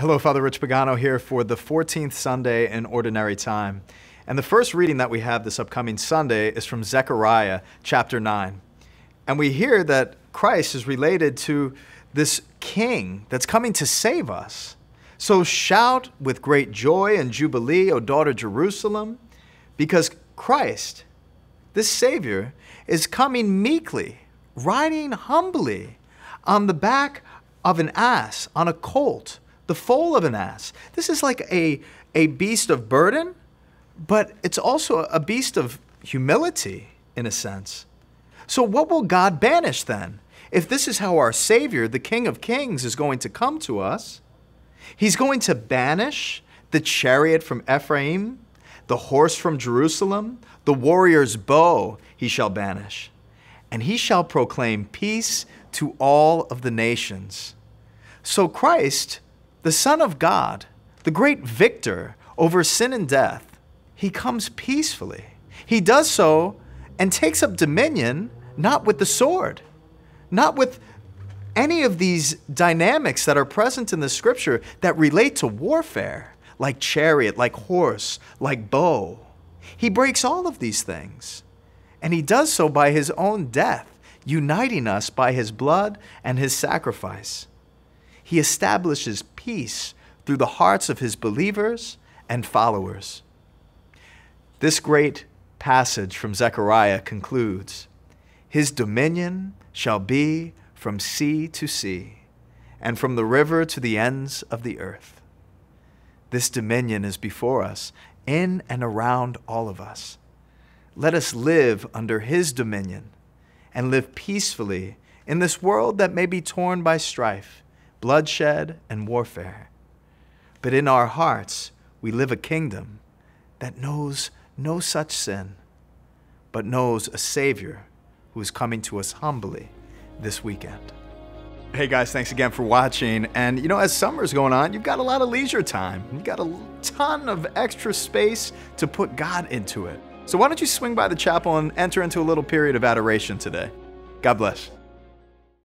Hello, Father Rich Pagano here for the 14th Sunday in Ordinary Time. And the first reading that we have this upcoming Sunday is from Zechariah chapter 9. And we hear that Christ is related to this king that's coming to save us. So shout with great joy and jubilee, O daughter Jerusalem, because Christ, this Savior, is coming meekly, riding humbly on the back of an ass, on a colt the foal of an ass. This is like a, a beast of burden, but it's also a beast of humility in a sense. So, what will God banish then? If this is how our Savior, the King of Kings, is going to come to us, He's going to banish the chariot from Ephraim, the horse from Jerusalem, the warrior's bow he shall banish, and he shall proclaim peace to all of the nations. So, Christ the Son of God, the great victor over sin and death, he comes peacefully. He does so and takes up dominion not with the sword, not with any of these dynamics that are present in the scripture that relate to warfare, like chariot, like horse, like bow. He breaks all of these things. And he does so by his own death, uniting us by his blood and his sacrifice. He establishes peace through the hearts of his believers and followers. This great passage from Zechariah concludes His dominion shall be from sea to sea, and from the river to the ends of the earth. This dominion is before us, in and around all of us. Let us live under His dominion and live peacefully in this world that may be torn by strife bloodshed, and warfare. But in our hearts, we live a kingdom that knows no such sin, but knows a Savior who is coming to us humbly this weekend. Hey guys, thanks again for watching. And you know, as summer's going on, you've got a lot of leisure time. You've got a ton of extra space to put God into it. So why don't you swing by the chapel and enter into a little period of adoration today? God bless.